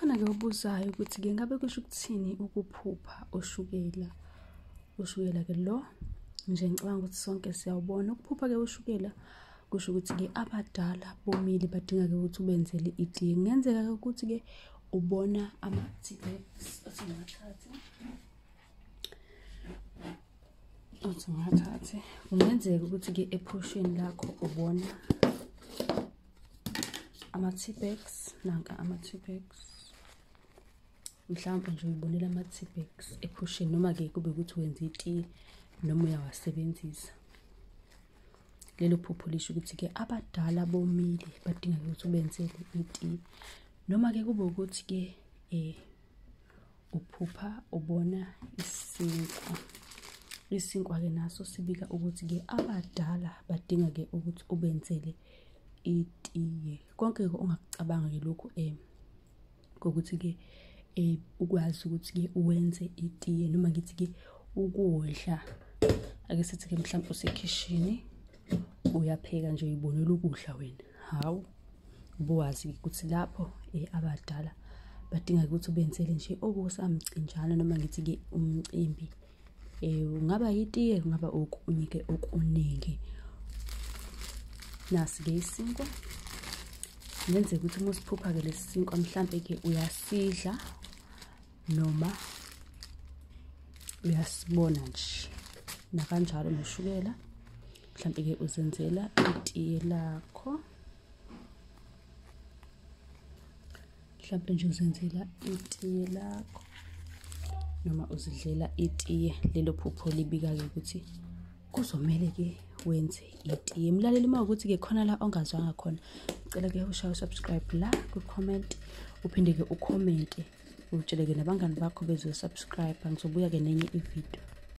Khona-ke obuzayo ukuthi-ke ngabe kusho ukuthini ukuphupha ushukela? Ushukela-ke lo nje ngicabanga ukuthi sonke siyawubona. Ukuphupha-ke ushukela kusho ukuthi-ke abadala bomile badinga-ke ukuthi ubenzele itiye. Kungenzeka-ke ukuthi-ke ubona ama-T-Rex othi ngiwathathe. Othi ngiwathathe. Kungenzeka ukuthi-ke ephusheni lakho ubona ama-T-Rex, nanka ama-T-Rex. Mhlawumpe nje uy'bonela ama-T-Rex ephusheni noma-ke kube ukuthi wenza itiye noma uyawasebenzisa. Lelo phupho lisho ukuthi-ke abadala bomile badinga-ke ukuthi ubenzele itiye. Noma-ke kube ukuthi-ke uphupha ubona isinkwa. Isinkwa-ke naso sibika ukuthi-ke abadala badinga-ke ukuthi ubenzele itiye. Konke-ke ongakucabanga-ke lokhu kokuthi-ke ukwazi ukuthi-ke wenze itiye noma ngithi-ke ukudla. Ake sithi-ke mhlampe usekhishini uyapheka nje uy'bonela ukudla wena, hhawu ubuwazi-ke ukuthi lapho abadala badinga ukuthi ubenzele nje okusamcinjana noma ngithi-ke umcimbi. Kungaba itiye, kungaba okunye-ke okuningi. Nasi-ke isinkwa, kungenzeka ukuthi uma usiphupha-ke lesi sinkwa mhlampe-ke uyasidla noma uyasibona nje. Nakanjalo noshukela, mhlampe-ke uzenzela itiye lakho. Mhlampe nje uzenzela itiye lakho noma uzidlela itiye. Lelo phupho libika-ke ukuthi kuzomele-ke wenze itiye. Mlaleli uma kuwukuthi-ke khona la ongazwanga khona, ngicela-ke ushaye u-subscribe la ku-comment, uphinde-ke ukhomente muchidegene nabangani bakho beziwe subscribe angizobuya-ke nenye ividiyo.